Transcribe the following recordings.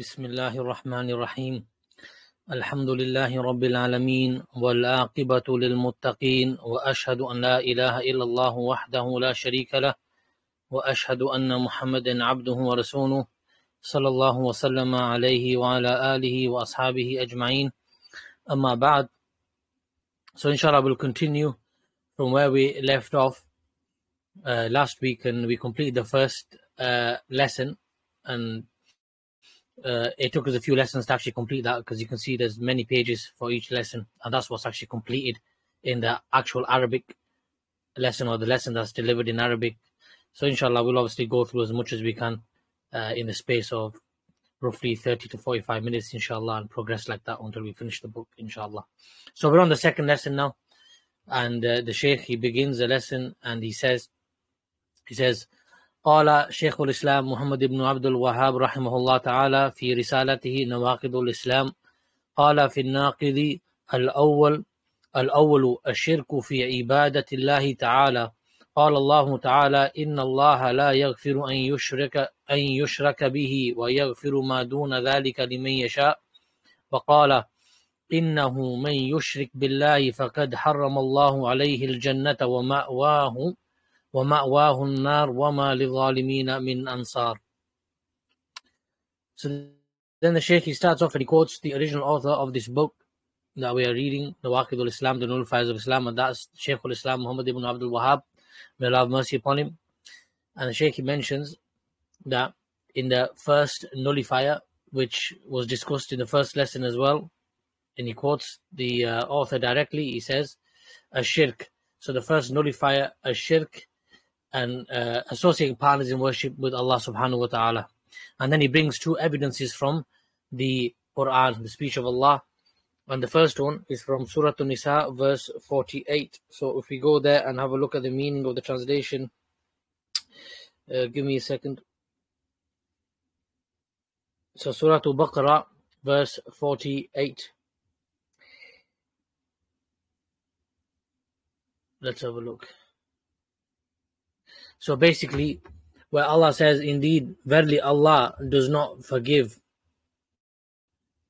بسم الله الرحمن الرحيم الحمد لله رب العالمين والعاقبة للمتقين وأشهد أن لا إله إلا الله وحده لا شريك له وأشهد أن محمدا عبده ورسوله صلى الله وسلم عليه وعلى آله وأصحابه أجمعين أما بعد So inshallah we'll continue from where we left off uh, last week and we completed the first uh, lesson and uh, it took us a few lessons to actually complete that because you can see there's many pages for each lesson and that's what's actually completed in the actual Arabic lesson or the lesson that's delivered in Arabic. So inshallah we'll obviously go through as much as we can uh, in the space of roughly 30 to 45 minutes inshallah and progress like that until we finish the book inshallah. So we're on the second lesson now and uh, the Sheikh he begins the lesson and he says he says قال شيخ الإسلام محمد بن عبد الوهاب رحمه الله تعالى في رسالته نواقض الإسلام. قال في الناقض الأول الأول الشرك في عبادة الله تعالى. قال الله تعالى إن الله لا يغفر أن يشرك أن يشرك به ويغفر ما دون ذلك لمن يشاء. وقال إنه من يشرك بالله فقد حرم الله عليه الجنة ومأواه. ومأواه النار وما للظالمين من أنصار So then the Shaykh he starts off and he quotes the original author of this book that we are reading, the Waqidul Islam, the Nullifiers of Islam, and that's Shaykh al Islam Muhammad ibn Abdul Wahab. May Allah have mercy upon him. And the Shaykh he mentions that in the first nullifier, which was discussed in the first lesson as well, and he quotes the uh, author directly, he says, a shirk. So the first nullifier, a shirk, and uh, associating partners in worship with Allah subhanahu wa ta'ala. And then he brings two evidences from the Quran, the speech of Allah. And the first one is from Surah An-Nisa, verse 48. So if we go there and have a look at the meaning of the translation, uh, give me a second. So Surah Al-Baqarah, verse 48. Let's have a look. So basically, where Allah says, Indeed, verily Allah does not forgive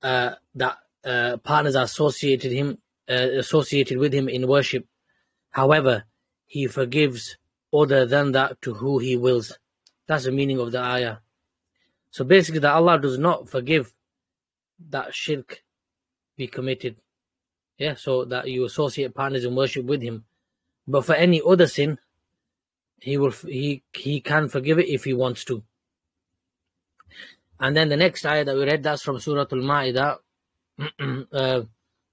uh, that uh, partners are associated him uh, associated with him in worship. However, He forgives other than that to who He wills. That's the meaning of the ayah. So basically, that Allah does not forgive that shirk be committed. Yeah, so that you associate partners in worship with Him. But for any other sin, he will he he can forgive it if he wants to. And then the next ayah that we read that's from Surah Al-Ma'idah, uh,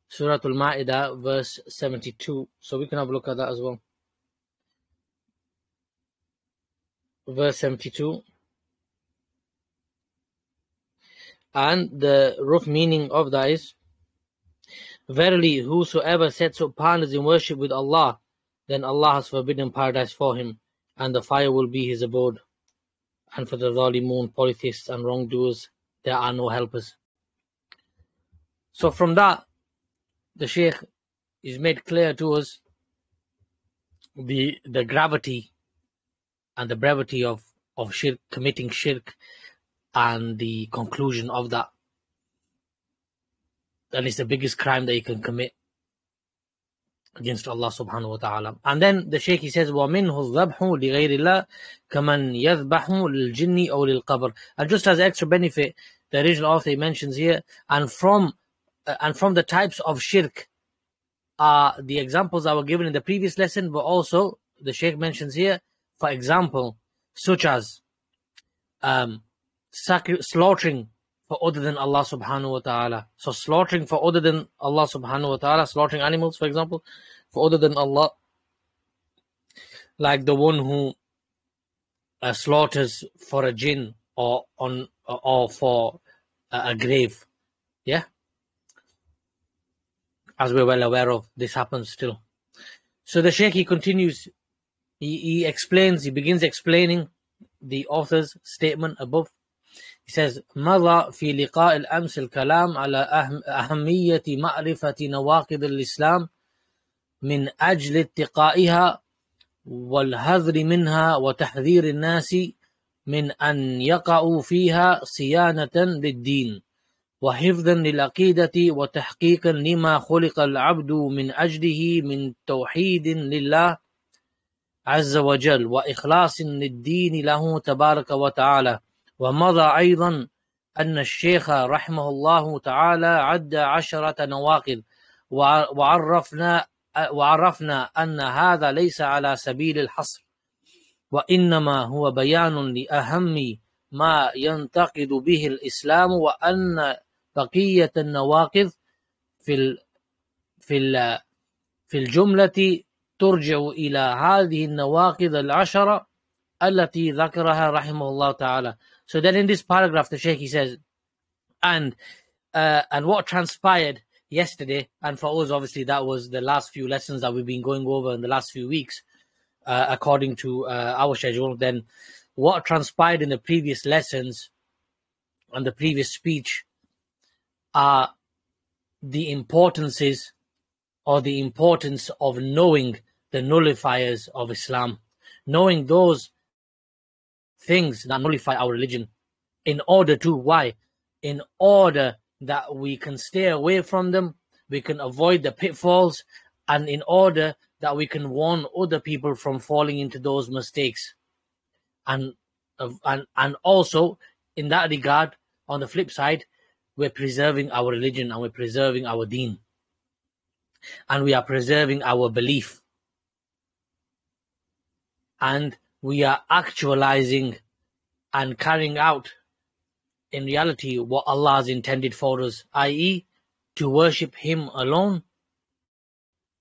Surah Al-Ma'idah, verse 72. So we can have a look at that as well. Verse 72. And the rough meaning of that is, Verily, whosoever sets up partners in worship with Allah, then Allah has forbidden paradise for him and the fire will be his abode. And for the Zalimun, polytheists, and wrongdoers, there are no helpers. So, from that, the Shaykh is made clear to us the the gravity and the brevity of, of shirk, committing shirk, and the conclusion of that. And it's the biggest crime that you can commit against Allah subhanahu wa ta'ala. And then the Shaykh he says, وَمِنْهُ الذَّبْحُ لِغَيْرِ اللَّهِ كَمَنْ يَذْبَحُ لِلْجِنِّ أَوْ لِلْقَبْرِ And just as extra benefit, the original author he mentions here, and from uh, and from the types of shirk are the examples that were given in the previous lesson, but also the Shaykh mentions here, for example, such as um, sacri- slaughtering for other than Allah subhanahu wa ta'ala. So slaughtering for other than Allah subhanahu wa ta'ala, slaughtering animals, for example, for other than Allah, like the one who uh, slaughters for a jinn or on or for a, a grave, yeah. As we're well aware of, this happens still. So the Sheikh he continues, he, he explains, he begins explaining the author's statement above. He says, مضى في لقاء الأمس الكلام على أهمية معرفة نواقض الإسلام من أجل اتقائها والحذر منها وتحذير الناس من أن يقعوا فيها صيانة للدين وحفظا للعقيدة وتحقيقا لما خلق العبد من أجله من توحيد لله عز وجل وإخلاص للدين له تبارك وتعالى ومضى أيضا أن الشيخ رحمه الله تعالى عد عشرة نواقض وعرفنا وعرفنا أن هذا ليس على سبيل الحصر وإنما هو بيان لأهم ما ينتقد به الإسلام وأن بقية النواقض في في في الجملة ترجع إلى هذه النواقض العشرة التي ذكرها رحمه الله تعالى. So then in this paragraph the Shaykh he says, and uh, and what transpired yesterday, and for us obviously that was the last few lessons that we've been going over in the last few weeks, uh, according to uh, our schedule. Then what transpired in the previous lessons and the previous speech are the importances or the importance of knowing the nullifiers of Islam, knowing those things that nullify our religion in order to why? In order that we can stay away from them we can avoid the pitfalls and in order that we can warn other people from falling into those mistakes. And and and also in that regard on the flip side we're preserving our religion and we're preserving our deen. And we are preserving our belief. And we are actualizing and carrying out in reality what Allah has intended for us, i.e., to worship Him alone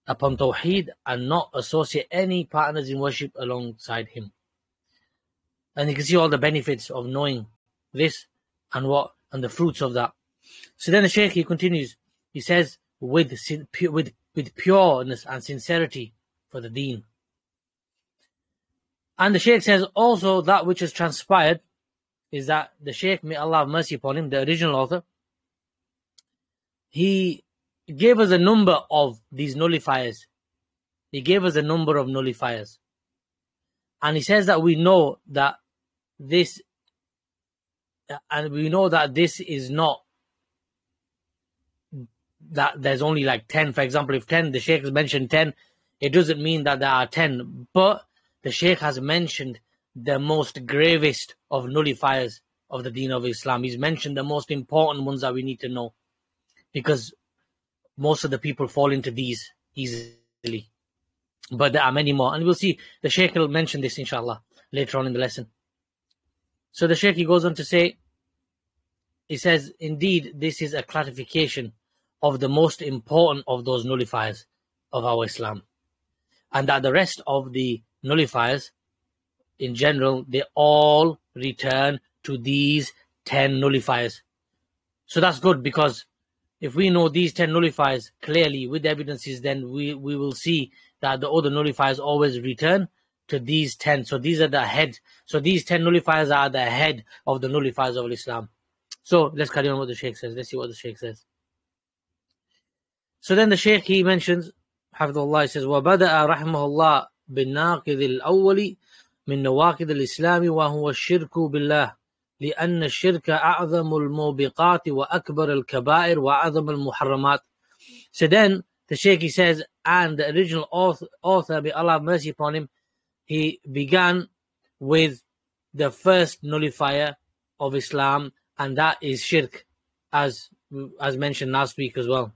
upon Tawheed and not associate any partners in worship alongside Him. And you can see all the benefits of knowing this and what and the fruits of that. So then the Shaykh he continues. He says, with with with pureness and sincerity for the Deen. And the Shaykh says also that which has transpired is that the Shaykh, may Allah have mercy upon him, the original author, he gave us a number of these nullifiers. He gave us a number of nullifiers. And he says that we know that this, and we know that this is not, that there's only like 10. For example, if 10, the Shaykh has mentioned 10, it doesn't mean that there are 10. But the Sheikh has mentioned the most gravest of nullifiers of the Deen of Islam. He's mentioned the most important ones that we need to know because most of the people fall into these easily. But there are many more. And we'll see the Sheikh will mention this inshallah later on in the lesson. So the Sheikh he goes on to say, he says, indeed, this is a clarification of the most important of those nullifiers of our Islam. And that the rest of the nullifiers in general, they all return to these 10 nullifiers. So that's good because if we know these 10 nullifiers clearly with evidences, then we, we will see that the other nullifiers always return to these 10. So these are the head. So these 10 nullifiers are the head of the nullifiers of Islam. So let's carry on what the Sheikh says. Let's see what the Sheikh says. So then the Sheikh, he mentions, Hafidullah, says, وَبَدَأَ رَحْمَهُ اللَّهِ بالناقض الأول من نواقض الإسلام وهو الشرك بالله لأن الشرك أعظم الموبقات وأكبر الكبائر وأعظم المحرمات So then the Shaykh he says, and the original author, author, may Allah have mercy upon him, he began with the first nullifier of Islam, and that is shirk, as as mentioned last week as well.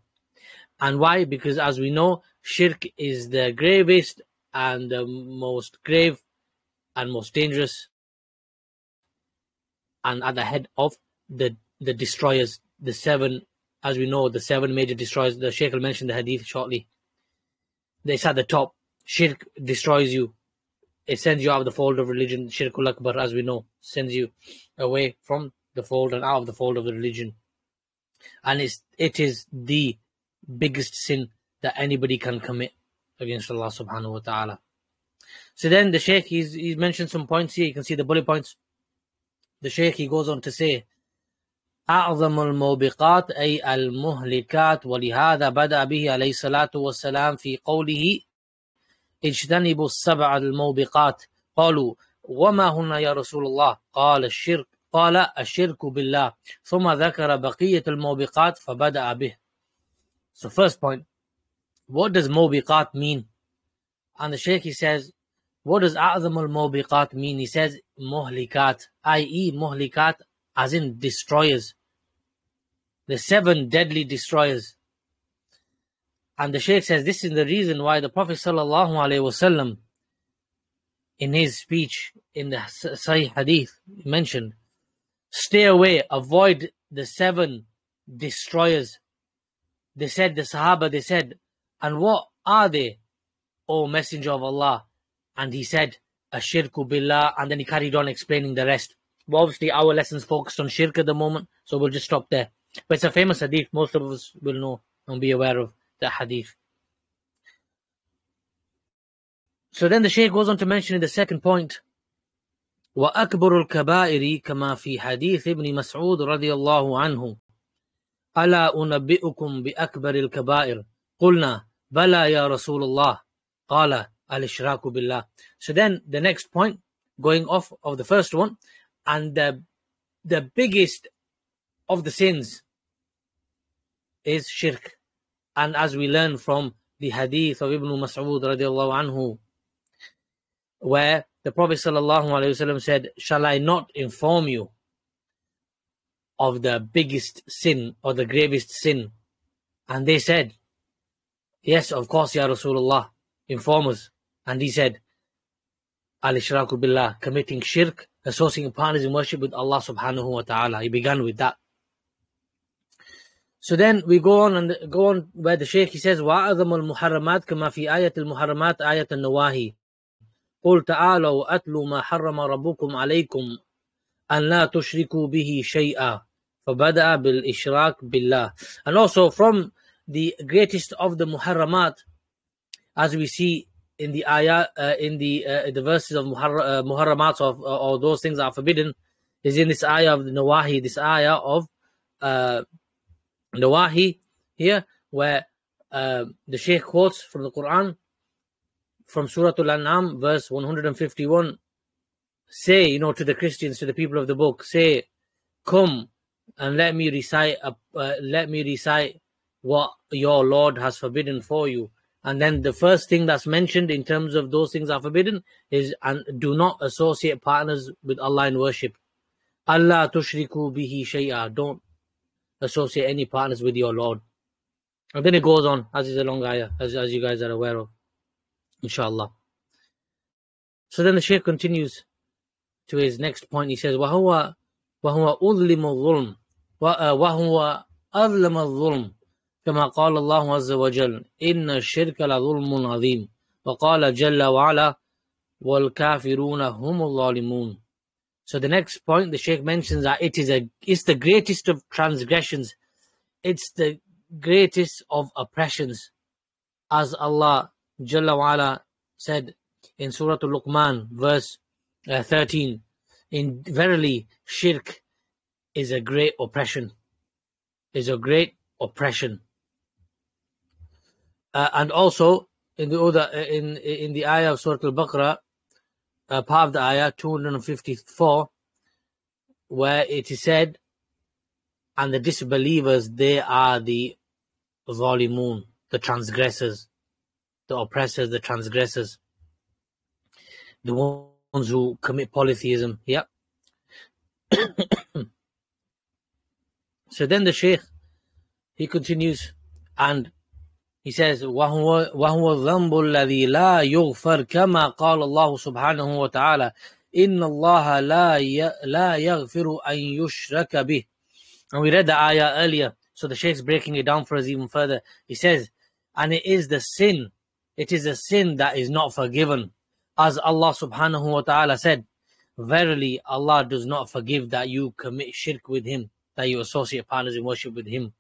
And why? Because as we know, shirk is the gravest and the most grave and most dangerous and at the head of the the destroyers, the seven, as we know, the seven major destroyers. The Sheikh will mention the hadith shortly. It's at the top. Shirk destroys you. It sends you out of the fold of religion. Shirkul Akbar, as we know, sends you away from the fold and out of the fold of the religion. And it's, it is the biggest sin that anybody can commit against Allah subhanahu wa ta'ala. So then the Shaykh, he's, he's mentioned some points here. You can see the bullet points. The Shaykh, he goes on to say, أعظم الموبقات أي المهلكات ولهذا بدأ به عليه الصلاة والسلام في قوله اجتنبوا السبع الموبقات قالوا وما هن يا رسول الله قال الشرك قال الشرك بالله ثم ذكر بقية الموبقات فبدأ به So first point, what does mobiqat mean? And the Shaykh he says, what does a'zamul mobiqat mean? He says muhlikat, i.e. muhlikat as in destroyers. The seven deadly destroyers. And the Shaykh says this is the reason why the Prophet sallallahu alaihi wasallam in his speech in the Sahih Hadith mentioned, stay away, avoid the seven destroyers. They said the Sahaba, they said and what are they, O Messenger of Allah? And he said, Ashirku Billah, and then he carried on explaining the rest. But obviously, our lessons focused on shirk at the moment, so we'll just stop there. But it's a famous hadith, most of us will know and be aware of the hadith. So then the Shaykh goes on to mention in the second point, وأكبر الكبائر كما في حديث ابن مسعود رضي الله عنه ألا أنبئكم بأكبر الكبائر قلنا Bala ya Rasulullah. Qala al ishraku billah. So then the next point, going off of the first one, and the, the biggest of the sins is shirk. And as we learn from the hadith of Ibn Mas'ud radiallahu anhu, where the Prophet ﷺ said, Shall I not inform you of the biggest sin or the gravest sin? And they said, Yes, of course, Ya Rasulullah, inform us. And he said, Al Ishraku Billah, committing shirk, associating partners in worship with Allah subhanahu wa ta'ala. He began with that. So then we go on and go on where the Shaykh he says, وَأَعْظَمُ الْمُحَرَّمَاتِ كَمَا فِي آيَةِ الْمُحَرَّمَاتِ آيَةَ النَّوَاهِي قل تعالوا أتل ما حرم ربكم عليكم أن لا تشركوا به شيئا فبدأ بالإشراك بالله and also from the greatest of the muharramat as we see in the ayah uh, in the uh, the verses of muhar- uh, muharramat of uh, or those things are forbidden is in this ayah of the nawahi this ayah of uh, nawahi here where uh, the sheikh quotes from the quran from Surah Al-An'am, verse 151, say, you know, to the Christians, to the people of the book, say, come and let me recite, uh, let me recite what your Lord has forbidden for you. And then the first thing that's mentioned in terms of those things are forbidden is, and do not associate partners with Allah in worship. Allah tushriku bihi shay'a. Don't associate any partners with your Lord. And then it goes on, as is a long ayah, as, as you guys are aware of inshallah. So then the Shaykh continues to his next point. He says, وَهُوَ وَهُوَ أُظْلِمُ الظُّلْمِ وَهُوَ أظلم الظلم كما قال الله عز وجل إن الشرك لظلم عظيم وقال جل وعلا والكافرون هم الظالمون So the next point the Shaykh mentions that it is a it's the greatest of transgressions. It's the greatest of oppressions. As Allah Jalla wa'ala said in Surah Al-Luqman, verse uh, 13, in verily shirk is a great oppression, is a great oppression. Uh, and also in the other uh, in in the ayah of Surah Al-Baqarah, uh, part of the ayah 254, where it is said, and the disbelievers they are the zalimun, the transgressors the oppressors, the transgressors, the ones who commit polytheism. Yep. so then the Shaykh, he continues and he says, وهو, وهو الذنب الذي لا يغفر كما قال الله سبحانه وتعالى إن الله لا لا يغفر أن يشرك به. And we read the ayah earlier, so the Shaykh's breaking it down for us even further. He says, and it is the sin it is a sin that is not forgiven. As Allah subhanahu wa ta'ala said, Verily Allah does not forgive that you commit shirk with Him, that you associate partners in worship with Him.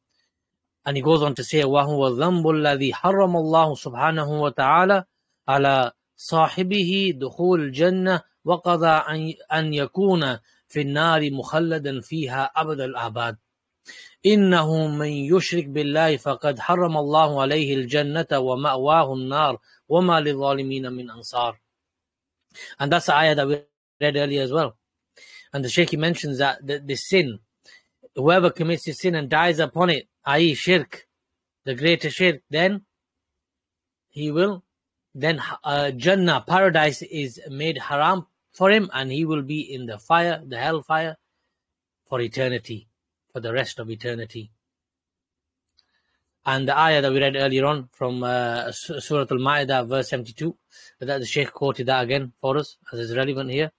And he goes on to say, وَهُوَ الذنب الذي حرم الله سبحانه وتعالى على صاحبه دخول الجنة وقضى أن يكون في النار مخلدا فيها أبد الآباد إنه من يشرك بالله فقد حرم الله عليه الجنة ومأواه النار وما للظالمين من أنصار And that's the ayah that we read earlier as well. And the Shaykh mentions that the, the sin, whoever commits a sin and dies upon it, i.e., shirk, the greater shirk, then he will, then uh, Jannah, paradise, is made haram for him, and he will be in the fire, the hellfire, for eternity, for the rest of eternity. And the ayah that we read earlier on from uh, Surah Al Ma'idah, verse 72, that the Shaykh quoted that again for us, as is relevant here.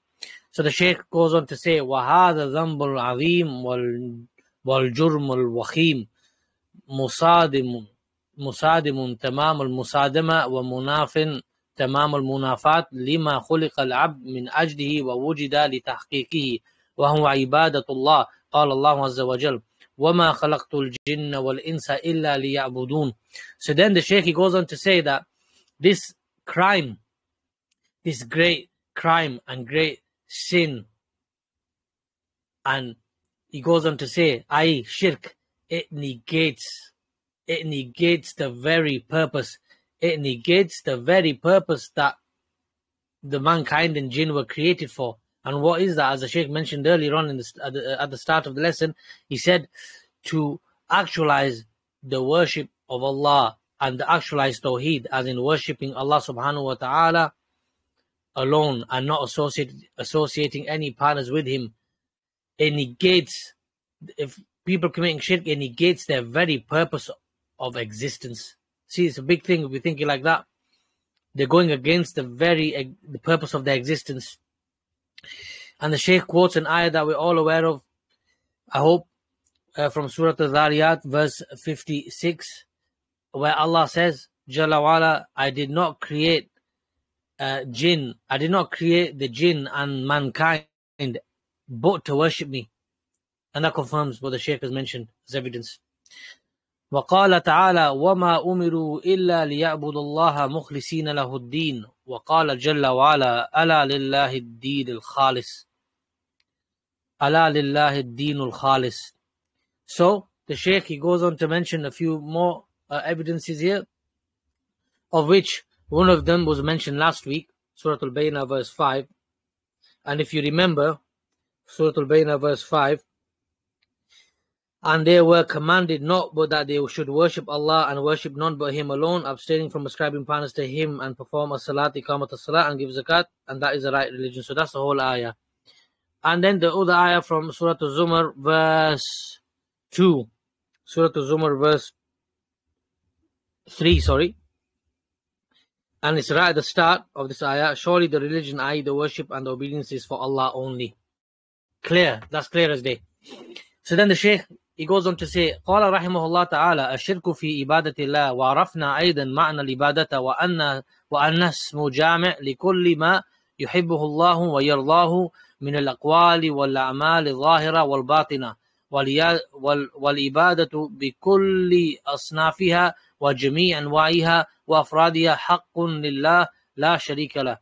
So the Shaykh goes on to say, وَهَذَا ذَنْبُ الْعَظِيمُ وَالْجُرْمُ الْوَخِيمُ مصادم مصادم تمام المصادمة ومناف تمام المنافات لما خلق العبد من أجله ووجد لتحقيقه وهو عبادة الله قال الله عز وجل وَمَا خَلَقْتُ الْجِنَّ وَالْإِنسَ إِلَّا لِيَعْبُدُونَ So then the Shaykh he goes on to say that this crime, this great crime and great sin, and he goes on to say, I shirk, it negates, it negates the very purpose, it negates the very purpose that the mankind and jinn were created for. And what is that? As the Sheikh mentioned earlier on in the, at, the, at the start of the lesson, he said to actualize the worship of Allah and the actualized Tawheed, as in worshipping Allah subhanahu wa ta'ala alone and not associate, associating any partners with Him. It negates, if people committing shirk, it negates their very purpose of existence. See, it's a big thing if we think it like that. They're going against the very the purpose of their existence. And the Shaykh quotes an ayah that we're all aware of, I hope, uh, from Surah Al-Dhariyat, verse 56, where Allah says, Jalla wala, I did not create uh, jinn, I did not create the jinn and mankind but to worship me. And that confirms what the Shaykh has mentioned as evidence. وقال تعالى وما أمروا إلا ليعبدوا الله مخلصين له الدين وقال جل وعلا ألا لله الدين الخالص ألا لله الدين الخالص So the Shaykh he goes on to mention a few more uh, evidences here, of which one of them was mentioned last week, Surah Al-Bayna verse 5. And if you remember, Surah Al-Bayna verse 5, and they were commanded not but that they should worship Allah and worship none but Him alone, abstaining from ascribing partners to Him and perform a salat, ikamat salat and give zakat, and that is the right religion. So that's the whole ayah. And then the other ayah from Surah Al-Zumar, verse 2. Surah Al-Zumar, verse 3, sorry. And it's right at the start of this ayah. Surely the religion, i.e., the worship and the obedience is for Allah only. Clear. That's clear as day. So then the Shaykh he goes on to say قال رحمه الله تعالى الشرك في إبادة الله وعرفنا أيضا معنى الإبادة وأن وأن اسم جامع لكل ما يحبه الله ويرضاه من الأقوال والأعمال الظاهرة والباطنة والإبادة بكل أصنافها وجميع أنواعها وأفرادها حق لله لا شريك له.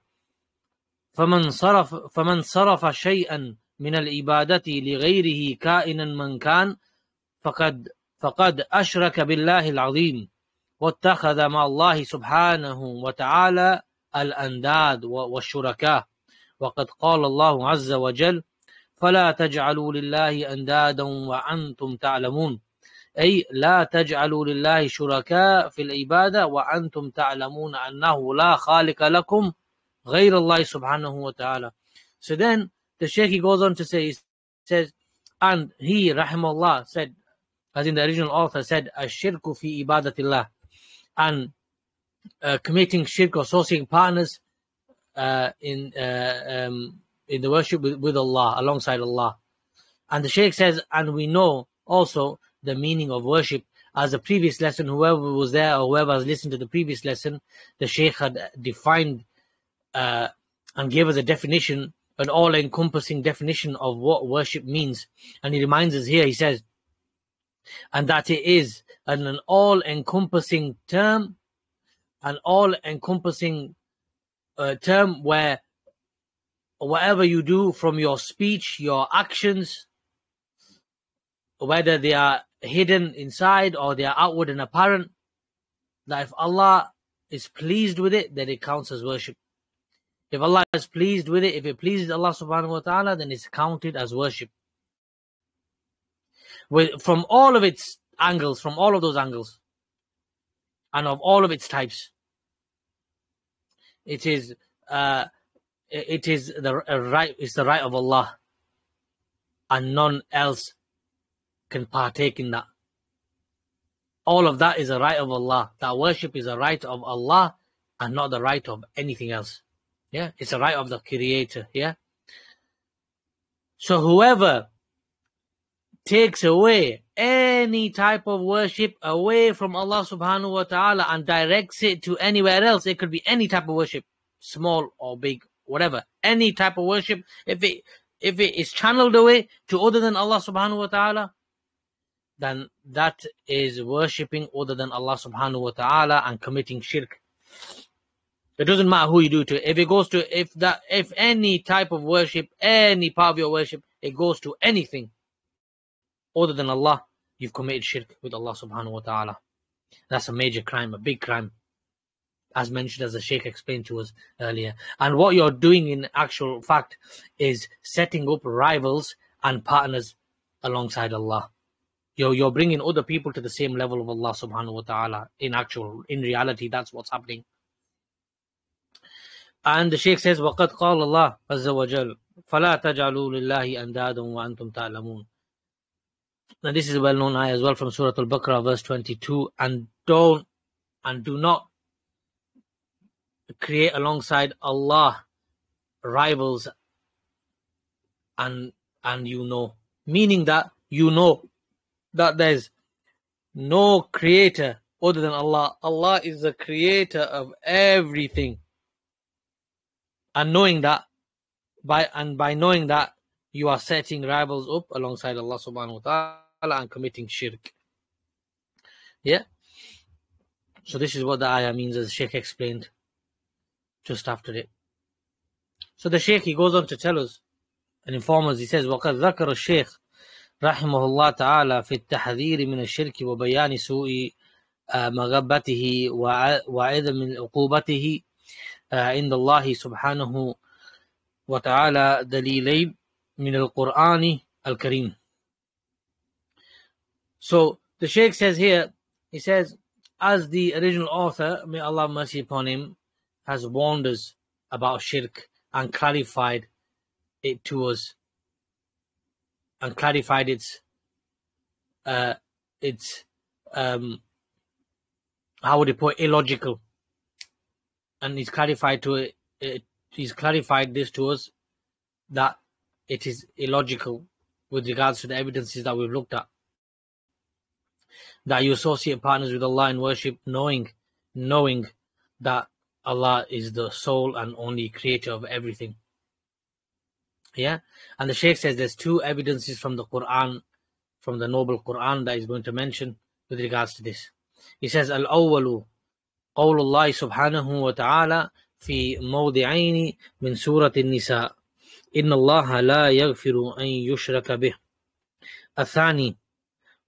فمن صرف فمن صرف شيئا من العبادة لغيره كائنا من كان فقد فقد أشرك بالله العظيم واتخذ مع الله سبحانه وتعالى الأنداد والشركاء. وقد قال الله عز وجل فلا تجعلوا لله أندادا وأنتم تعلمون. أي لا تجعلوا لله شركاء في العبادة وأنتم تعلمون أنه لا خالق لكم غير الله سبحانه وتعالى So then the Shaykh goes on to say, he says, and he, rahimahullah, said, as in the original author said, ashirku fi ibadatillah, and uh, committing shirk or associating partners uh, in uh, um, in the worship with, with Allah, alongside Allah. And the Shaykh says, and we know also the meaning of worship. As the previous lesson, whoever was there or whoever has listened to the previous lesson, the Shaykh had defined uh, and gave us a definition, an all encompassing definition of what worship means. And he reminds us here, he says, and that it is an, an all encompassing term, an all encompassing uh, term where whatever you do from your speech, your actions, whether they are hidden inside or they are outward and apparent, that if Allah is pleased with it, then it counts as worship. If Allah is pleased with it, if it pleases Allah subhanahu wa ta'ala, then it's counted as worship. With, from all of its angles, from all of those angles, and of all of its types. It is uh, it is the right it's the right of Allah, and none else can partake in that. All of that is a right of Allah. That worship is a right of Allah and not the right of anything else. Yeah, it's a right of the Creator. Yeah. So whoever takes away any type of worship away from Allah subhanahu wa ta'ala and directs it to anywhere else, it could be any type of worship, small or big, whatever. Any type of worship, if it if it is channeled away to other than Allah subhanahu wa ta'ala, then that is worshipping other than Allah subhanahu wa ta'ala and committing shirk. It doesn't matter who you do to. If it goes to if that if any type of worship, any part of your worship, it goes to anything other than Allah, you've committed shirk with Allah subhanahu wa ta'ala. That's a major crime, a big crime. As mentioned as the Sheikh explained to us earlier. And what you're doing in actual fact is setting up rivals and partners alongside Allah. You're, you're bringing other people to the same level of Allah subhanahu wa ta'ala. In actual, in reality, that's what's happening. And the Sheikh says, وَقَدْ قَالَ اللَّهُ عَزَّ وَجَلَّ فَلَا تَجْعَلُوا لِلَّهِ أَنْدَادًا وَأَنْتُمْ تَعْلَمُونَ Now this is a well-known ayah as well from Surah Al-Baqarah verse 22 and don't and do not create alongside Allah rivals and and you know meaning that you know that there's no creator other than Allah Allah is the creator of everything and knowing that by and by knowing that you are setting rivals up alongside Allah subhanahu wa ta'ala and committing shirk. Yeah. So this is what the ayah means as Sheikh explained just after it. So the Sheikh he goes on to tell us and inform us, he says, وَقَدْ ذَكَرَ الشيخ رحمه الله تعالى في التحذير من الشرك وبيان سوء مغبته وعدم عقوبته عند الله سبحانه وتعالى دليلين من القرآن الكريم. So the Sheikh says here, he says, as the original author, may Allah have mercy upon him, has warned us about shirk and clarified it to us and clarified its uh, its um, how would you put illogical. And he's clarified to it, it he's clarified this to us that it is illogical with regards to the evidences that we've looked at. That you associate partners with Allah in worship knowing knowing that Allah is the sole and only creator of everything yeah? And the sheikh says there's two evidences from the Quran from the noble Quran that he's going to mention with regards to this. He says al-awwalu قول الله سبحانه وتعالى في موضعين من سورة النساء إن الله لا يغفر أن يشرك به الثاني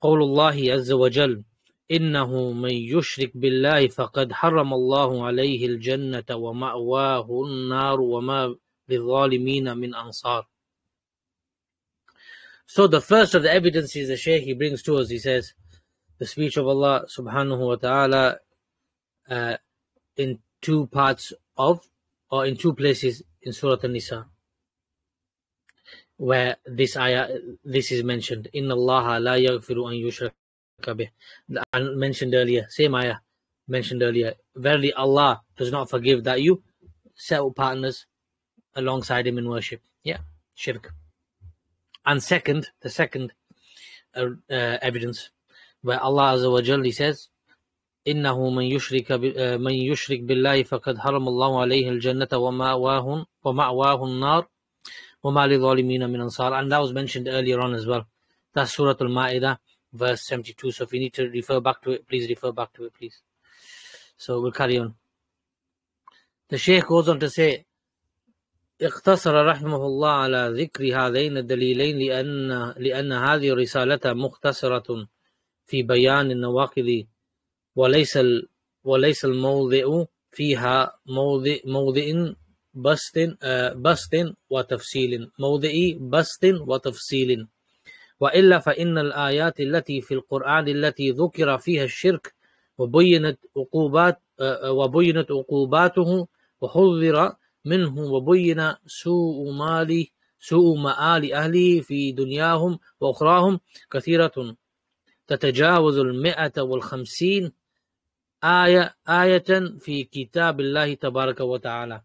قول الله عز وجل إنه من يشرك بالله فقد حرم الله عليه الجنة ومأواه النار وما للظالمين من أنصار So the first of the evidences the Shaykh he brings to us, he says, the speech of Allah subhanahu wa ta'ala uh, in two parts of, or in two places in Surah An-Nisa, where this ayah, this is mentioned. Inna Allah la yaghfiru an yushraka bih. And mentioned earlier, same ayah mentioned earlier. Verily Allah does not forgive that you set up partners alongside Him in worship. Yeah, shirk. And second, the second uh, uh, evidence, where Allah Azza wa Jalla says, إنه من يشرك من يشرك بالله فقد حرم الله عليه الجنة ومأواه ومأواه النار وما للظالمين من أنصار and that was mentioned earlier on as well that's Surah Al-Ma'idah verse 72 so if you need to refer back to it please refer back to it please so we'll carry on the Shaykh goes on to say اقتصر رحمه الله على ذكر هذين الدليلين لأن لأن هذه الرسالة مختصرة في بيان النواقض وليس وليس الموضع فيها موضع موضع بسط آه، بسط وتفصيل موضع بسط وتفصيل. وإلا فإن الآيات التي في القرآن التي ذكر فيها الشرك وبينت عقوبات آه، وبينت عقوباته وحذر منه وبين سوء مال سوء مآل أهله في دنياهم وأخراهم كثيرة تتجاوز المئة والخمسين آية آية في كتاب الله تبارك وتعالى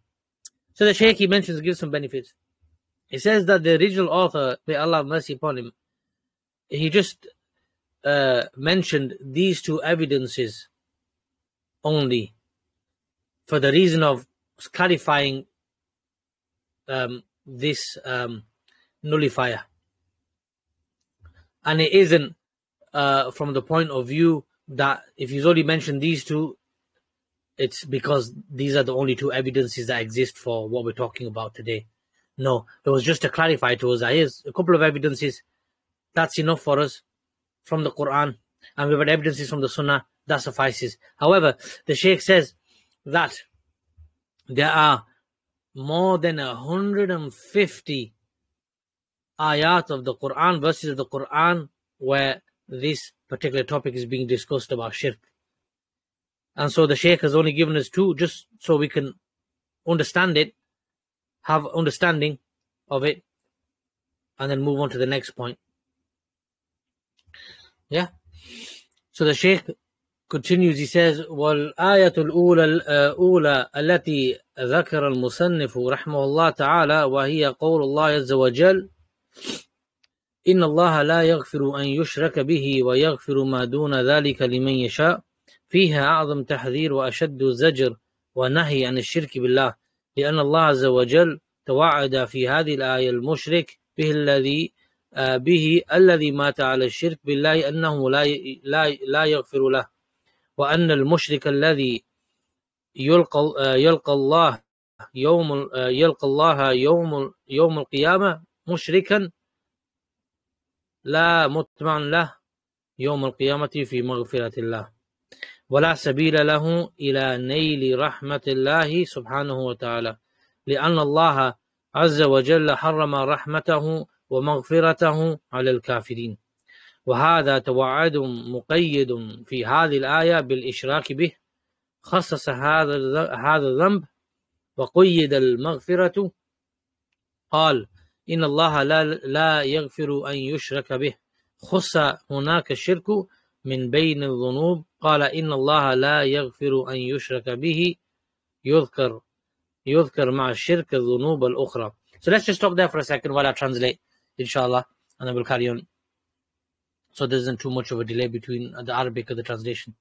So the Shaykh he mentions gives some benefits. He says that the original author, may Allah have mercy upon him, he just uh, mentioned these two evidences only for the reason of clarifying um, this um, nullifier. And it isn't uh, from the point of view that if he's only mentioned these two, it's because these are the only two evidences that exist for what we're talking about today. No, it was just to clarify to us that here's a couple of evidences. That's enough for us from the Quran. And we've had evidences from the Sunnah. That suffices. However, the Sheikh says that there are more than 150 ayat of the Quran, verses of the Quran, where this particular topic is being discussed about shirk. And so the Sheikh has only given us two just so we can understand it, have understanding of it, and then move on to the next point. Yeah. So the Sheikh continues, he says, والآية الأولى الأولى التي ذكر المصنف رحمه الله تعالى وهي قول الله عز وجل إن الله لا يغفر أن يشرك به ويغفر ما دون ذلك لمن يشاء فيها أعظم تحذير وأشد زجر ونهي عن الشرك بالله لأن الله عز وجل توعد في هذه الآية المشرك به الذي به الذي مات على الشرك بالله أنه لا لا لا يغفر له وأن المشرك الذي يلقى يلقى الله يوم يلقى الله يوم يوم القيامة مشركا لا مطمع له يوم القيامة في مغفرة الله. ولا سبيل له إلى نيل رحمة الله سبحانه وتعالى لأن الله عز وجل حرم رحمته ومغفرته على الكافرين. وهذا توعد مقيد في هذه الآية بالإشراك به. خصص هذا هذا الذنب وقيد المغفرة. قال إن الله لا, لا يغفر أن يشرك به. خص هناك الشرك من بين الذنوب. قال إن الله لا يغفر أن يشرك به. يذكر يذكر مع الشرك الذنوب الأخرى. So let's just stop there for a second while I translate inshallah and then we'll carry on so there isn't too much of a delay between the Arabic and the translation.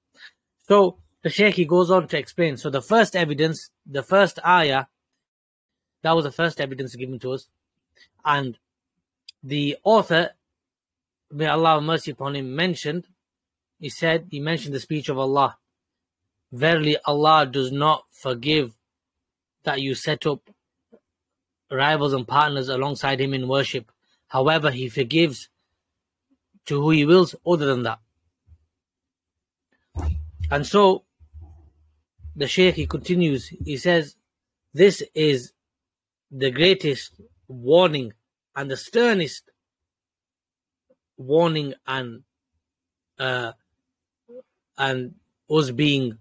So the Shaykh he goes on to explain. So the first evidence the first ayah that was the first evidence given to us. And the author may Allah have mercy upon him mentioned he said he mentioned the speech of Allah. Verily Allah does not forgive that you set up rivals and partners alongside him in worship. However, he forgives to who he wills other than that. And so the Shaykh he continues, he says, This is the greatest warning and the sternest warning and uh, and us being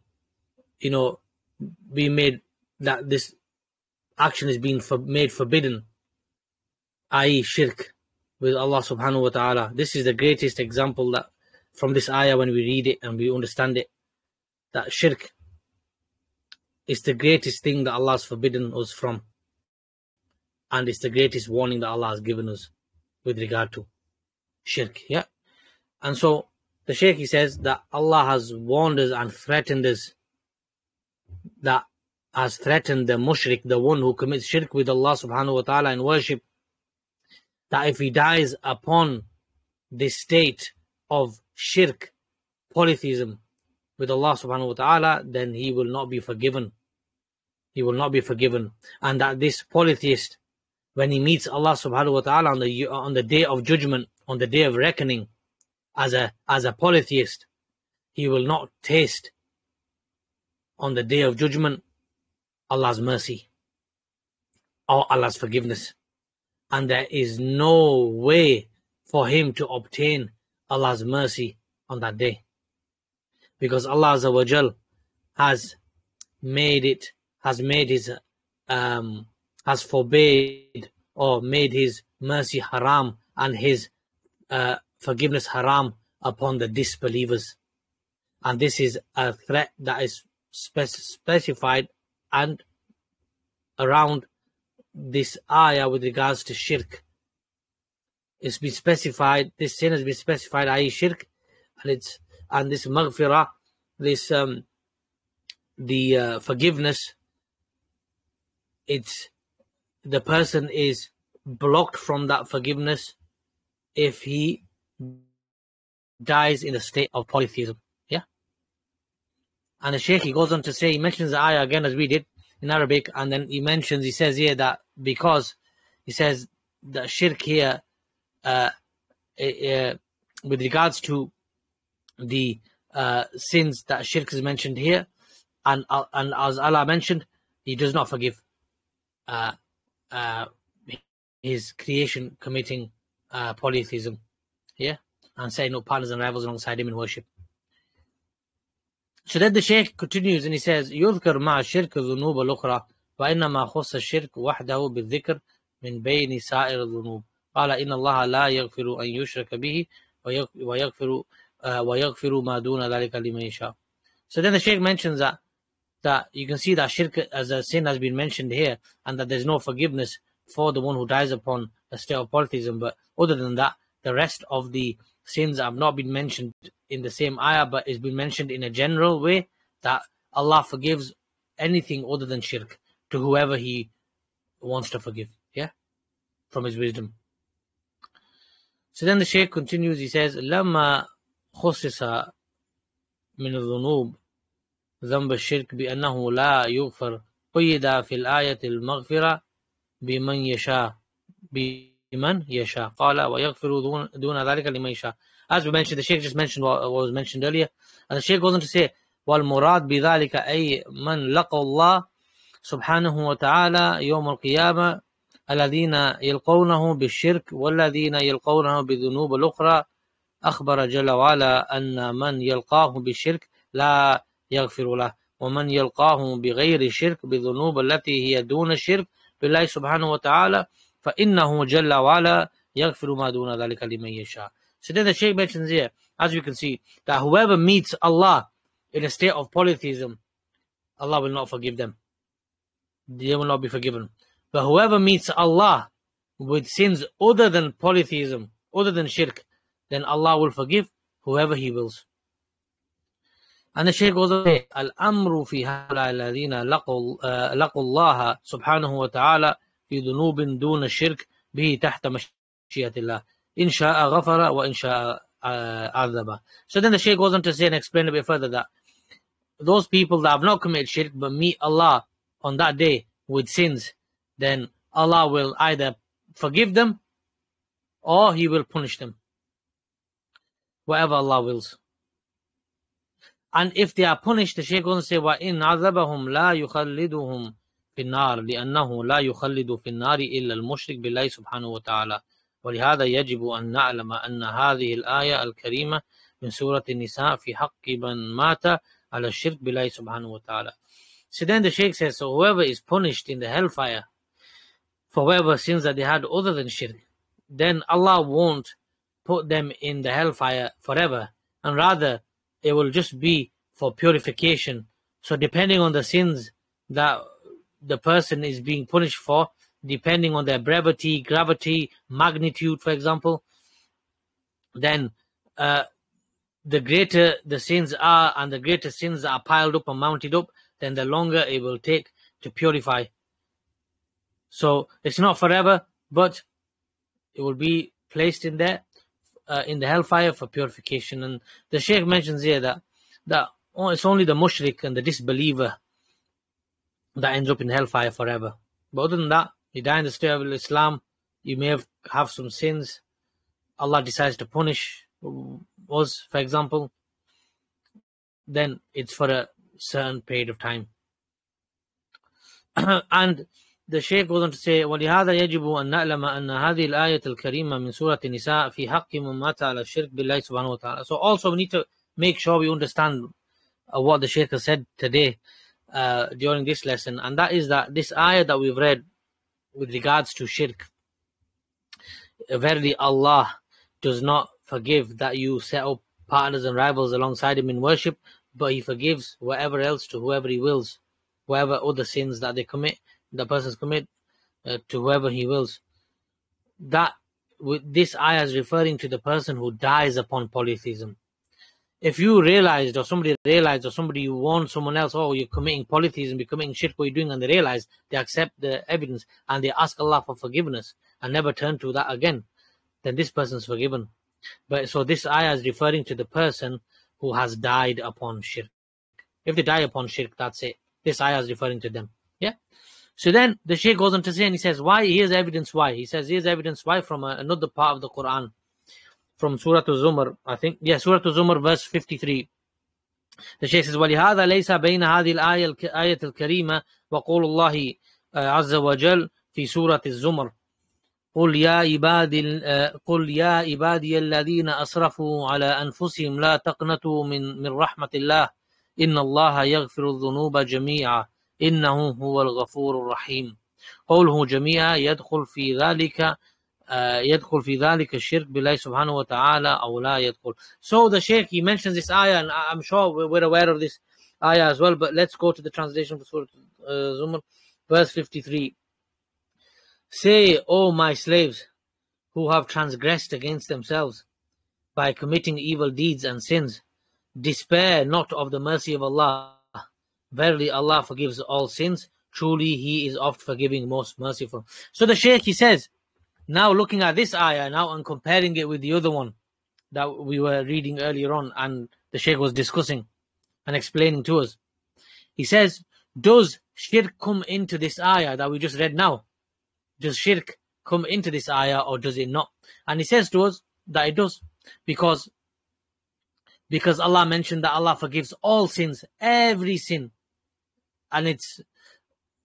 you know being made that this action is being for, made forbidden i.e shirk with Allah subhanahu wa ta'ala. This is the greatest example that from this ayah when we read it and we understand it, that shirk is the greatest thing that Allah has forbidden us from. And it's the greatest warning that Allah has given us with regard to shirk. Yeah. And so the Shaykh he says that Allah has warned us and threatened us that has threatened the mushrik, the one who commits shirk with Allah subhanahu wa ta'ala in worship, that if he dies upon the state of shirk, polytheism with Allah subhanahu wa ta'ala, then he will not be forgiven. He will not be forgiven. And that this polytheist, when he meets Allah subhanahu wa ta'ala on the on the day of judgment, on the day of reckoning, as a as a polytheist, he will not taste on the day of judgment Allah's mercy. or Allah's forgiveness. And there is no way for him to obtain Allah's mercy on that day. Because Allah Azza has made it, has made his, um, has forbade or made his mercy haram and his uh, forgiveness haram upon the disbelievers. And this is a threat that is spec- specified and around this ayah with regards to shirk. It's been specified, this sin has been specified, i.e. shirk, and it's and this maghfirah, this um the uh, forgiveness, it's the person is blocked from that forgiveness if he dies in a state of polytheism. Yeah. And the Sheikh he goes on to say, he mentions the ayah again as we did in Arabic, and then he mentions, he says here that because he says the shirk here, uh, uh, with regards to the uh, sins that shirk is mentioned here, and uh, and as Allah mentioned, He does not forgive uh, uh, His creation committing uh, polytheism, yeah, and setting no partners and rivals alongside Him in worship. So then the Shaykh continues and he says, يذكر مع الشرك الذنوب الأخرى وإنما خص الشرك وحده بالذكر من بين سائر الذنوب قال إن الله لا يغفر أن يشرك به ويغفر ويغفر ما دون ذلك لمن يشاء. So then the Shaykh mentions that that you can see that shirk as a sin has been mentioned here and that there's no forgiveness for the one who dies upon a state of polytheism. But other than that, the rest of the sins have not been mentioned in the same ayah, but it's been mentioned in a general way that Allah forgives anything other than shirk to whoever He wants to forgive. Yeah, from His wisdom. So then the Shaykh continues. He says, "لما خصص من الذنوب ذنب الشرك بأنه لا يغفر قيد في الآية المغفرة بمن يشاء بمن يشاء قال ويغفر دون, دون ذلك لمن يشاء As we mentioned, the Sheikh just mentioned what was mentioned earlier. And the Sheikh goes on to say, والمراد بذلك أي من لقوا الله سبحانه وتعالى يوم القيامة الذين يلقونه بالشرك والذين يلقونه بالذنوب الأخرى أخبر جل وعلا أن من يلقاه بالشرك لا يغفر له ومن يلقاه بغير الشرك بالذنوب التي هي دون الشرك بالله سبحانه وتعالى فإنه جل وعلا يغفر ما دون ذلك لمن يشاء So then the Shaykh mentions here, as you can see, that whoever meets Allah in a state of polytheism, Allah will not forgive them. They will not be forgiven. But whoever meets Allah with sins other than polytheism, other than shirk, then Allah will forgive whoever He wills. And the Shaykh goes on الأمر في هؤلاء الذين لقوا الله سبحانه وتعالى في ذنوب دون الشرك به تحت مشيئة الله إن شاء غفر وإن شاء عذب So then the Shaykh goes on to say and explain a bit further that those people that have not committed shirk but meet Allah on that day with sins, then Allah will either forgive them or He will punish them. Whatever Allah wills. And if they are punished, the Shaykh goes on to say, وَإِنْ عَذَبَهُمْ لَا يُخَلِّدُهُمْ في النار لأنه لا يخلد في النار إلا المشرك بالله سبحانه وتعالى ولهذا يجب أن نعلم أن هذه الآية الكريمة من سورة النساء في حق من مات على الشرك بالله سبحانه وتعالى So then the Shaykh says, so whoever is punished in the hellfire for whatever sins that they had other than shirk, then Allah won't put them in the hellfire forever, and rather it will just be for purification. So depending on the sins that the person is being punished for, depending on their brevity, gravity, magnitude, for example, then uh, the greater the sins are and the greater sins are piled up and mounted up, then the longer it will take to purify. So it's not forever, but it will be placed in there uh, in the hellfire for purification. And the Sheikh mentions here that that oh, it's only the mushrik and the disbeliever that ends up in hellfire forever. But other than that, you die in the state of Islam, you may have, have some sins. Allah decides to punish us, for example, then it's for a certain period of time. and the Shaykh goes on to say ولهذا يجب أن نعلم أن هذه الآية الكريمة من سورة النساء في حق من مات على الشرك بالله سبحانه وتعالى so also we need to make sure we understand uh, what the Shaykh has said today uh, during this lesson and that is that this ayah that we've read with regards to shirk verily Allah does not forgive that you set up partners and rivals alongside him in worship but he forgives whatever else to whoever he wills whatever other sins that they commit the persons commit uh, to whoever he wills. That with this ayah is referring to the person who dies upon polytheism. If you realized, or somebody realized, or somebody you warned someone else, oh, you're committing polytheism, you're committing shirk, what you're doing, and they realize, they accept the evidence and they ask Allah for forgiveness and never turn to that again, then this person's forgiven. But so this ayah is referring to the person who has died upon shirk. If they die upon shirk, that's it. This ayah is referring to them. Yeah. So then the Shaykh goes on to say, and he says, why? Here's evidence why. He says, here's evidence why from another part of the Quran, from Surah Al-Zumar, I think. Yeah, Surah Al-Zumar, verse 53. The Shaykh says, وَلِهَذَا لَيْسَ بَيْنَ هذه الآية الآية الكريمة وقول الله عز وجل في سورة الزمر قل يا عبادي قل يا عبادي الذين أسرفوا على أنفسهم لا تقنطوا من من رحمة الله إن الله يغفر الذنوب جميعا إنه هو الغفور الرحيم قوله جميعا يدخل في ذلك يدخل في ذلك الشرك بالله سبحانه وتعالى أو لا يدخل so the Shaykh he mentions this ayah and I'm sure we're aware of this ayah as well but let's go to the translation for Surah uh, Zumar verse 53 say O my slaves who have transgressed against themselves by committing evil deeds and sins despair not of the mercy of Allah Verily Allah forgives all sins. Truly He is oft forgiving, most merciful. So the Shaykh he says, now looking at this ayah now and comparing it with the other one that we were reading earlier on and the Shaykh was discussing and explaining to us. He says, does shirk come into this ayah that we just read now? Does shirk come into this ayah or does it not? And he says to us that it does because because Allah mentioned that Allah forgives all sins, every sin and it's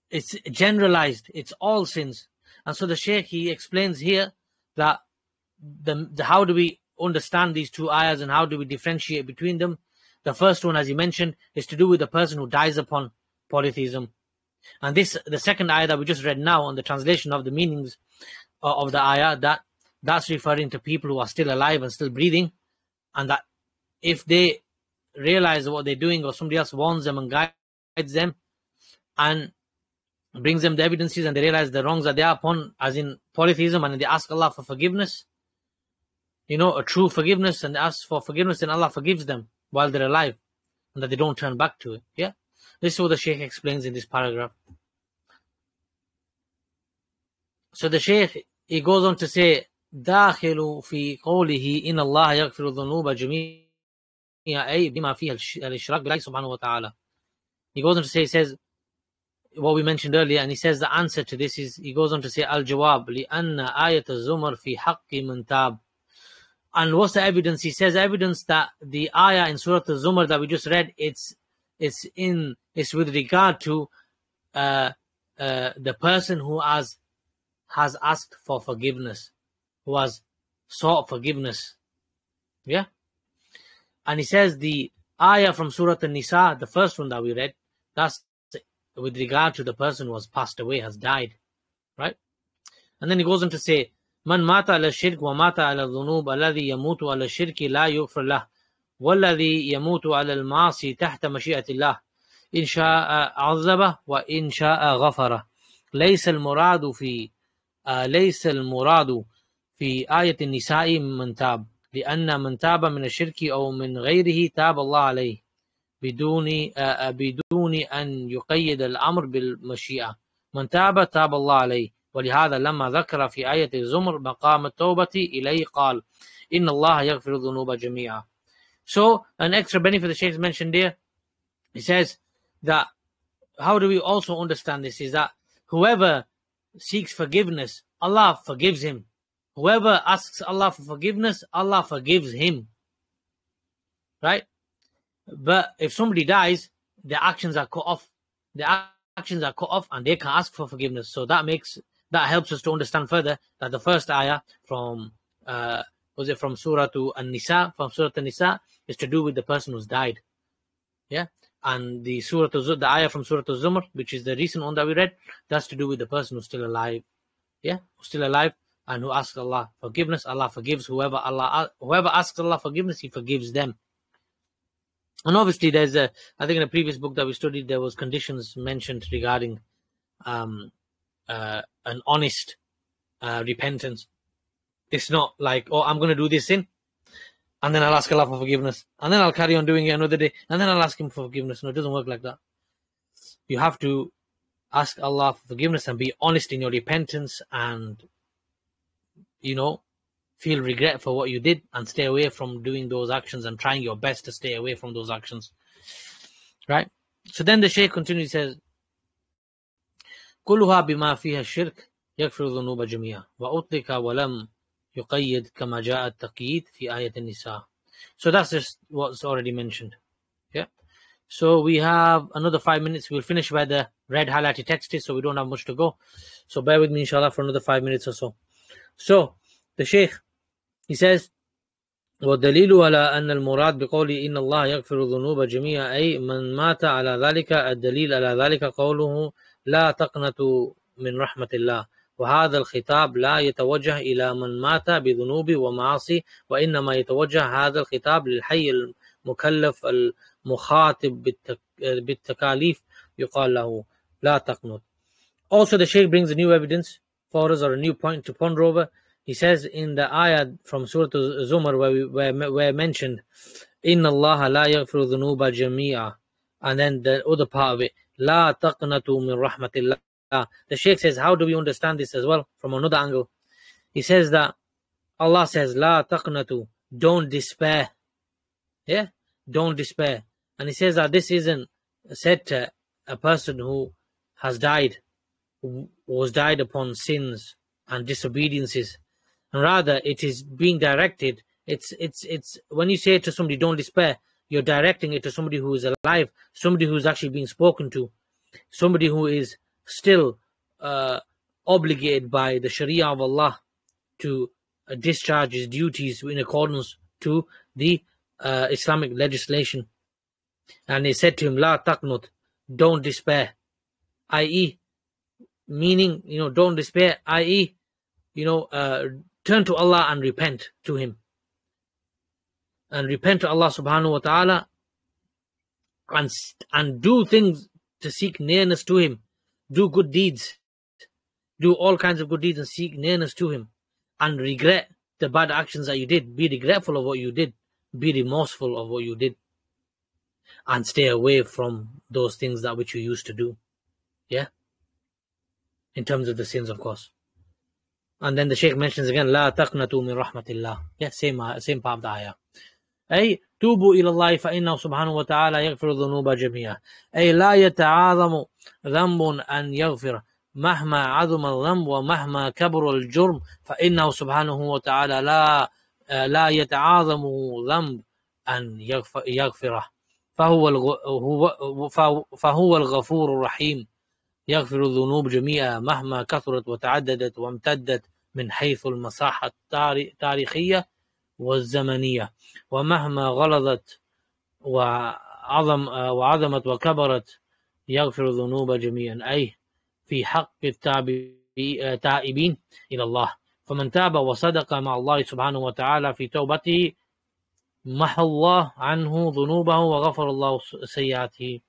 it's generalized it's all sins and so the sheikh he explains here that the, the how do we understand these two ayahs and how do we differentiate between them? The first one as he mentioned is to do with the person who dies upon polytheism. And this the second ayah that we just read now on the translation of the meanings uh, of the ayah that that's referring to people who are still alive and still breathing and that if they realize what they're doing or somebody else warns them and guides them and brings them the evidences and they realize the wrongs that they are upon, as in polytheism, and they ask Allah for forgiveness, you know, a true forgiveness, and they ask for forgiveness, and Allah forgives them while they're alive, and that they don't turn back to it. Yeah? This is what the Shaykh explains in this paragraph. So the Shaykh, he goes on to say, داخل في قوله إن الله يغفر الذنوب جميعا أي بما فيها الإشراك بالله سبحانه وتعالى. He goes on to say, he says, what we mentioned earlier, and he says the answer to this is he goes on to say Al Jawab li anna ayat zumar fi haqqi antab. And what's the evidence? He says evidence that the ayah in Surah Al Zumar that we just read, it's it's in it's with regard to uh, uh, the person who has has asked for forgiveness, who has sought forgiveness. Yeah. And he says the ayah from Surah Al Nisa, the first one that we read, that's with regard to the person who has passed away, has died. Right? And then he goes on to say, من مات على الشرك ومات على الذنوب الذي يموت على الشرك لا يغفر له والذي يموت على المعاصي تحت مشيئة الله إن شاء عذبه وإن شاء غفره ليس المراد في ليس المراد في آية النساء من تاب لأن من تاب من الشرك أو من غيره تاب الله عليه بدون بدون أن يقيد الأمر بالمشيئة من تاب تاب الله عليه ولهذا لما ذكر في آية الزمر مقام التوبة إليه قال إن الله يغفر الذنوب جميعا So an extra benefit the Shaykh mentioned there, he says that how do we also understand this is that whoever seeks forgiveness, Allah forgives him. Whoever asks Allah for forgiveness, Allah forgives him. Right? But if somebody dies, their actions are cut off. Their actions are cut off and they can ask for forgiveness. So that makes that helps us to understand further that the first ayah from uh, was it from Surah to An-Nisa from Surah An-Nisa is to do with the person who's died. Yeah, and the Surah to, the ayah from Surah to Zumar, which is the recent one that we read, that's to do with the person who's still alive. Yeah, who's still alive and who asks Allah forgiveness. Allah forgives whoever Allah whoever asks Allah forgiveness, He forgives them. And obviously, there's a I think in a previous book that we studied, there was conditions mentioned regarding um, uh, an honest uh, repentance. It's not like, oh, I'm going to do this sin, and then I'll ask Allah for forgiveness, and then I'll carry on doing it another day, and then I'll ask Him for forgiveness. No, it doesn't work like that. You have to ask Allah for forgiveness and be honest in your repentance, and you know, feel regret for what you did, and stay away from doing those actions and trying your best to stay away from those actions. Right. So then the Shaykh continues says, كلها بما فيها الشرك يغفر الذنوب جميعا وأطلق ولم يقيد كما جاء التقييد في آية النساء So that's just what's already mentioned. Yeah. So we have another five minutes. We'll finish where the red highlighted text is, so we don't have much to go. So bear with me, inshallah, for another five minutes or so. So the Shaykh, he says, والدليل على أن المراد بقوله إن الله يغفر الذنوب جميعا. أي من مات على ذلك الدليل على ذلك قوله لا تقنطوا من رحمة الله. وهذا الخطاب لا يتوجه إلى من مات بذنوب ومعاصي وإنما يتوجه هذا الخطاب للحي المكلف المخاطب بالتكاليف. يقال له لا تقنط. Also the Shaykh brings a new evidence for us or a new point to ponder over. He says in the ayah from Surah Zumar where we where, where mentioned إن الله لا يغفر الذنوب جميعا and then the other part of it La taqnatu min rahmatillah. The Sheikh says, how do we understand this as well from another angle? He says that Allah says, La taqnatu, don't despair. Yeah, don't despair. And he says that this isn't said to a person who has died, was died upon sins and disobediences. Rather, it is being directed. It's it's it's when you say to somebody, "Don't despair," you're directing it to somebody who is alive, somebody who's actually being spoken to, somebody who is still uh, obligated by the Sharia of Allah to uh, discharge his duties in accordance to the uh, Islamic legislation. And he said to him, La taqnut, don't despair, i.e., meaning, you know, don't despair, i.e., you know, uh, turn to Allah and repent to Him and repent to Allah subhanahu wa ta'ala and, and do things to seek nearness to Him, do good deeds, do all kinds of good deeds and seek nearness to Him, and regret the bad actions that you did. Be regretful of what you did, be remorseful of what you did, and stay away from those things that which you used to do. Yeah? In terms of the sins, of course. And then the Shaykh mentions again, La taqnatu min rahmatillah. Yeah, same, same part of the ayah. أي توبوا إلى الله فإنه سبحانه وتعالى يغفر الذنوب جميعا أي لا يتعاظم ذنب أن يغفر مهما عظم الذنب ومهما كبر الجرم فإنه سبحانه وتعالى لا لا يتعاظم ذنب أن يغفره فهو هو فهو الغفور الرحيم يغفر الذنوب جميعا مهما كثرت وتعددت وامتدت من حيث المساحة التاريخية والزمنية. ومهما غلظت وعظم وعظمت وكبرت يغفر الذنوب جميعا. أي في حق التائبين إلى الله. فمن تاب وصدق مع الله سبحانه وتعالى في توبته محى الله عنه ذنوبه وغفر الله سيئاته.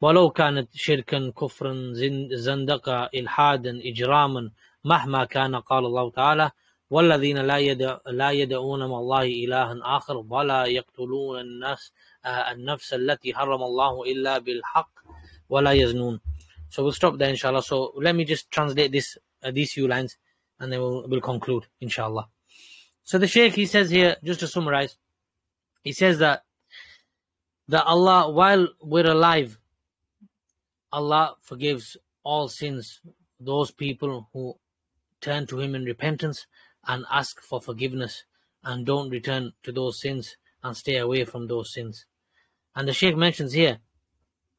ولو كانت شركا كفرا زندقا إلحادا إجراما مهما كان قال الله تعالى والذين لا يدع لا يدعون مع الله إلها آخر ولا يقتلون الناس النفس التي حرم الله إلا بالحق ولا يزنون So we'll stop there inshallah. So let me just translate this uh, these few lines and then we'll, we'll conclude inshallah. So the Shaykh he says here, just to summarize, he says that that Allah while we're alive, Allah forgives all sins, those people who turn to Him in repentance and ask for forgiveness and don't return to those sins and stay away from those sins. And the Sheikh mentions here,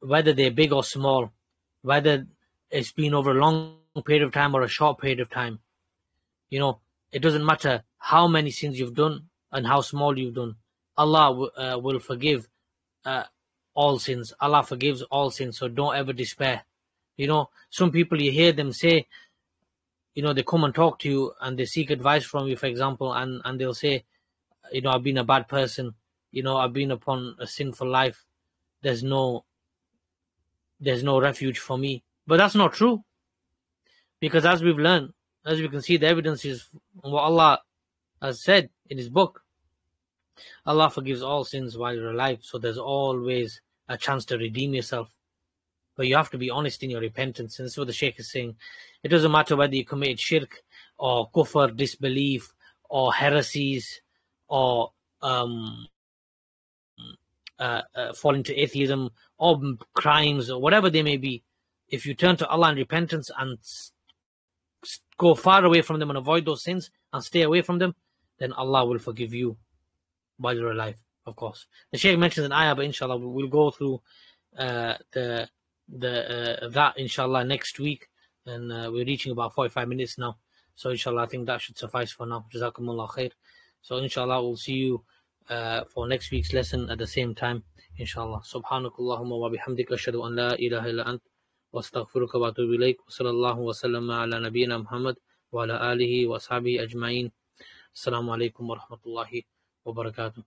whether they're big or small, whether it's been over a long period of time or a short period of time. You know, it doesn't matter how many sins you've done and how small you've done. Allah uh, will forgive uh, all sins. Allah forgives all sins, so don't ever despair. You know, some people you hear them say, you know, they come and talk to you and they seek advice from you, for example, and, and they'll say, you know, I've been a bad person, you know, I've been upon a sinful life. There's no there's no refuge for me. But that's not true. Because as we've learned, as we can see, the evidence is what Allah has said in His book. Allah forgives all sins while you're alive, so there's always a chance to redeem yourself. But you have to be honest in your repentance. And this is what the Shaykh is saying. It doesn't matter whether you committed shirk or kufr, disbelief, or heresies, or um, uh, uh, fall into atheism or crimes or whatever they may be. If you turn to Allah in repentance and go far away from them and avoid those sins and stay away from them, then Allah will forgive you while you're alive, of course. The Shaykh mentions an ayah, but inshallah we'll go through uh, the the uh, that inshallah next week, and uh, we're reaching about 45 minutes now. So inshallah, I think that should suffice for now. Jazakumullah khair. So inshallah, we'll see you uh, for next week's lesson at the same time, inshallah. Subhanakallahumma wa bihamdika ashhadu an la ilaha illa ant wa astaghfiruka wa atubu ilayk. Wa sallallahu wa sallama ala nabiyyina Muhammad wa ala alihi wa ashabihi Obrigado